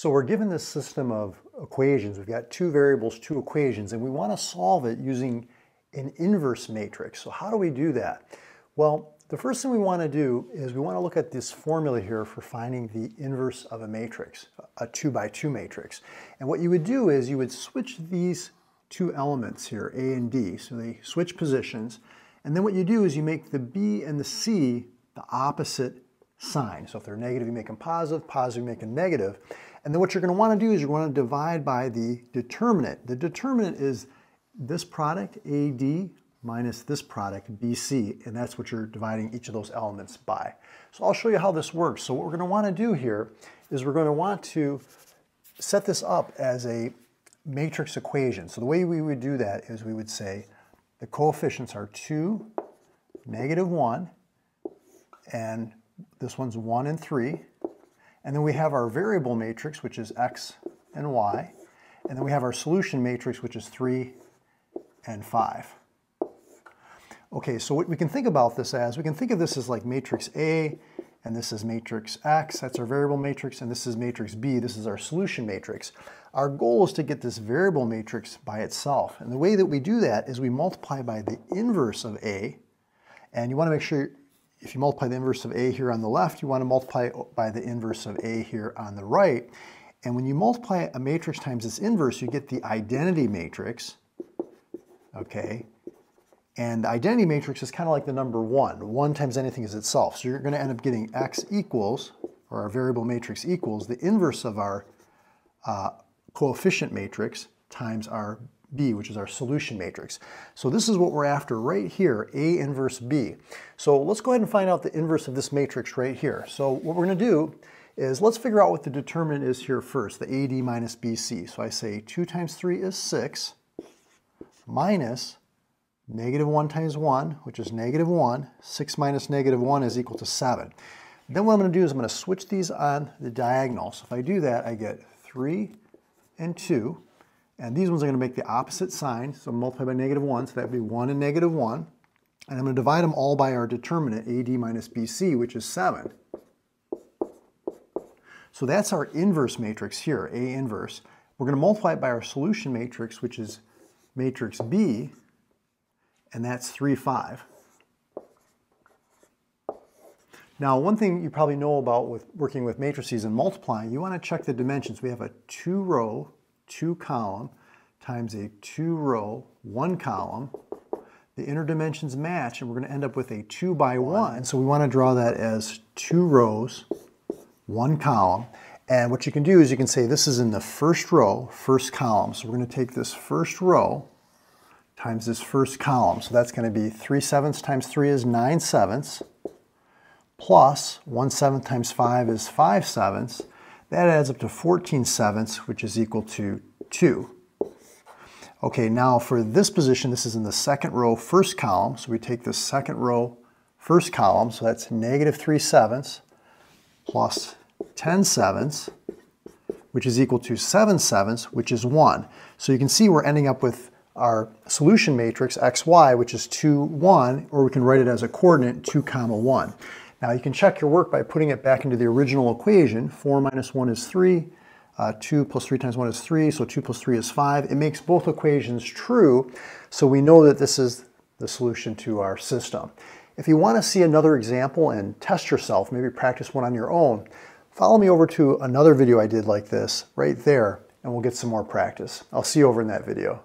So we're given this system of equations. We've got two variables, two equations, and we want to solve it using an inverse matrix. So how do we do that? Well, the first thing we want to do is we want to look at this formula here for finding the inverse of a matrix, a two by two matrix. And what you would do is you would switch these two elements here, A and D, so they switch positions. And then what you do is you make the B and the C the opposite sign. So if they're negative, you make them positive, positive, you make them negative. And then what you're going to want to do is you're going to divide by the determinant. The determinant is this product, AD, minus this product, BC, and that's what you're dividing each of those elements by. So I'll show you how this works. So what we're going to want to do here is we're going to want to set this up as a matrix equation. So the way we would do that is we would say the coefficients are 2, negative 1, and this one's 1 and 3, and then we have our variable matrix, which is x and y. And then we have our solution matrix, which is 3 and 5. Okay, so what we can think about this as, we can think of this as like matrix A, and this is matrix X, that's our variable matrix, and this is matrix B, this is our solution matrix. Our goal is to get this variable matrix by itself. And the way that we do that is we multiply by the inverse of A, and you want to make sure if you multiply the inverse of A here on the left, you want to multiply by the inverse of A here on the right. And when you multiply a matrix times its inverse, you get the identity matrix, okay? And the identity matrix is kind of like the number one. One times anything is itself. So you're going to end up getting x equals, or our variable matrix equals, the inverse of our uh, coefficient matrix times our B, which is our solution matrix. So this is what we're after right here, A inverse B. So let's go ahead and find out the inverse of this matrix right here. So what we're going to do is let's figure out what the determinant is here first, the AD minus BC. So I say 2 times 3 is 6 minus negative 1 times 1, which is negative 1. 6 minus negative 1 is equal to 7. Then what I'm going to do is I'm going to switch these on the diagonal. So if I do that, I get 3 and 2 and these ones are going to make the opposite sign, so multiply by negative 1, so that would be 1 and negative 1. And I'm going to divide them all by our determinant, AD minus BC, which is 7. So that's our inverse matrix here, A inverse. We're going to multiply it by our solution matrix, which is matrix B, and that's 3, 5. Now, one thing you probably know about with working with matrices and multiplying, you want to check the dimensions. We have a two-row two column times a two row, one column. The inner dimensions match and we're going to end up with a two by one. So we want to draw that as two rows, one column. And what you can do is you can say this is in the first row, first column. So we're going to take this first row times this first column. So that's going to be 3 sevenths times 3 is 9 sevenths, plus 1 seventh times 5 is 5 sevenths, that adds up to 14 sevenths, which is equal to 2. Okay, now for this position, this is in the second row, first column. So we take the second row, first column, so that's negative 3 sevenths plus 10 sevenths, which is equal to 7 sevenths, which is 1. So you can see we're ending up with our solution matrix, xy, which is 2, 1, or we can write it as a coordinate, 2 comma 1. Now you can check your work by putting it back into the original equation. 4 minus 1 is 3. Uh, 2 plus 3 times 1 is 3, so 2 plus 3 is 5. It makes both equations true, so we know that this is the solution to our system. If you want to see another example and test yourself, maybe practice one on your own, follow me over to another video I did like this right there, and we'll get some more practice. I'll see you over in that video.